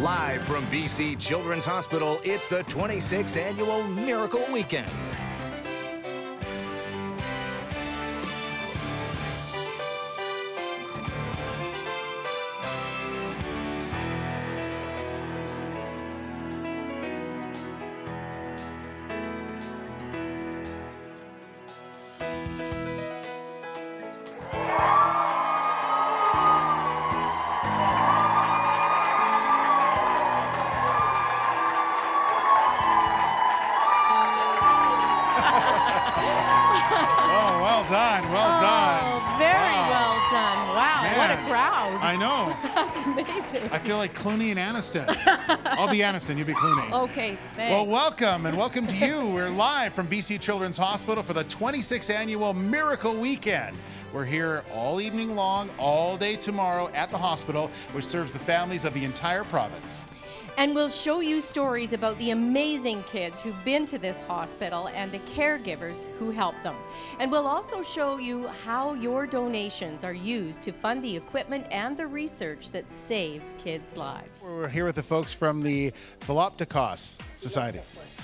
Live from BC Children's Hospital, it's the 26th annual Miracle Weekend. Well done. Well oh, done. Oh, very Wow. well done. Wow, what a crowd. I know. That's amazing. I feel like Clooney and Aniston. I'll be Aniston, you be Clooney. okay, thanks. Well, welcome and welcome to you. We're live from BC Children's Hospital for the 26th annual Miracle Weekend. We're here all evening long, all day tomorrow at the hospital, which serves the families of the entire province. And we'll show you stories about the amazing kids who've been to this hospital and the caregivers who help them. And we'll also show you how your donations are used to fund the equipment and the research that save kids' lives. We're here with the folks from the Philopticos Society.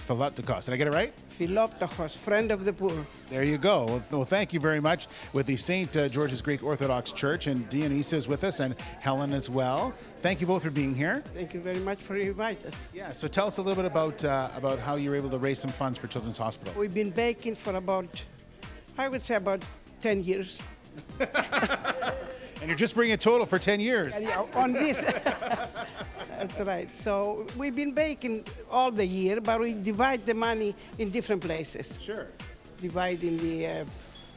Philopticos. Did I get it right? Philoptochos, friend of the poor. There you go. Well, well, thank you very much with the St. Uh, George's Greek Orthodox Church, and Dionysa is with us, and Helen as well. Thank you both for being here. Thank you very much for inviting us. Yeah, so tell us a little bit about uh, about how you were able to raise some funds for Children's Hospital. We've been baking for about, I would say about 10 years. And you're just bringing a total for 10 years. Yeah, on this. That's right. So we've been baking all the year, but we divide the money in different places. Sure. Divide in the uh,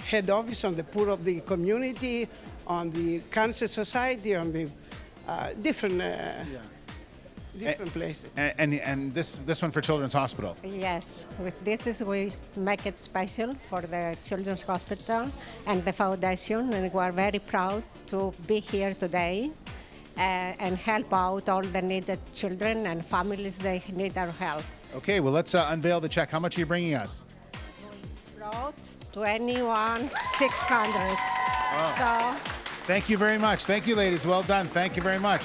head office, on the poor of the community, on the cancer society, on the uh, different, uh, different places. And, and and this this one for Children's Hospital. Yes, with this is we make it special for the Children's Hospital and the foundation, and we are very proud to be here today and help out all the needed children and families that need our help. Okay, well let's uh, unveil the check. How much are you bringing us? Brought 21 600. So Thank you very much. Thank you, ladies. Well done. Thank you very much.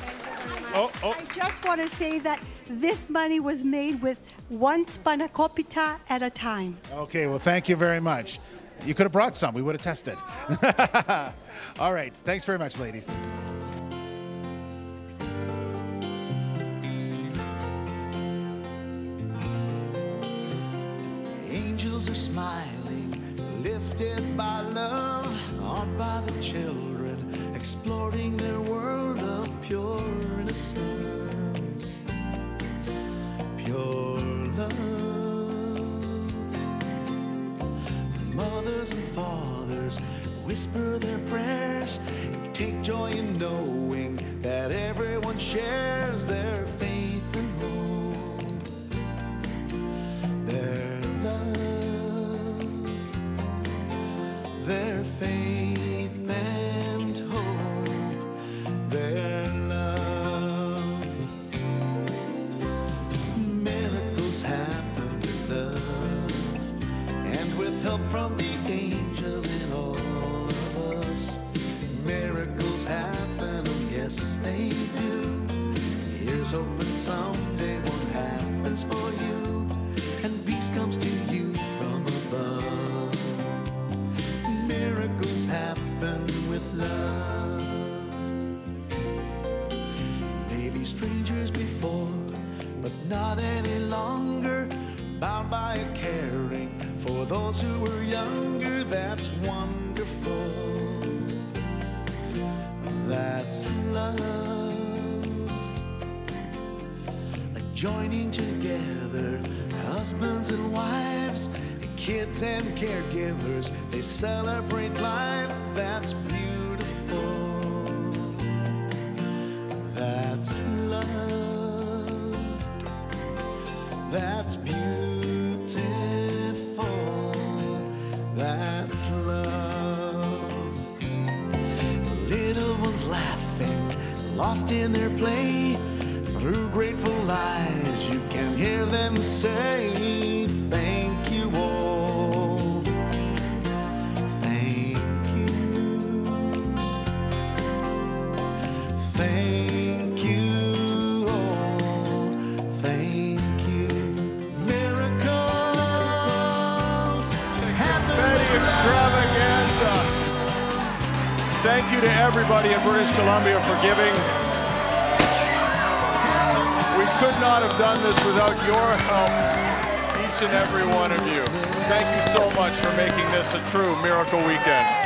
Oh, oh. I just want to say that this money was made with one spanakopita at a time. Okay, well, thank you very much. You could have brought some. We would have tested. All right. Thanks very much, ladies. Angels are smiling, lifted by love, awed by the children, exploring their world of pure innocence. Pure love. Mothers and fathers whisper their prayers, take joy in knowing that everyone shares hoping someday one happens for you, and peace comes to you from above. Miracles happen with love. Maybe strangers before, but not any longer. Bound by a caring for those who were younger. That's wonderful. Joining together, husbands and wives, kids and caregivers. They celebrate life. That's beautiful. That's love. That's beautiful. That's love. Little ones laughing, lost in their play. Through grateful eyes, you can hear them say, Thank you all. Thank you. Thank you all. Thank you. Miracles. Happy extravaganza. Thank you to everybody in British Columbia for giving. Could not have done this without your help, each and every one of you. Thank you so much for making this a true miracle weekend.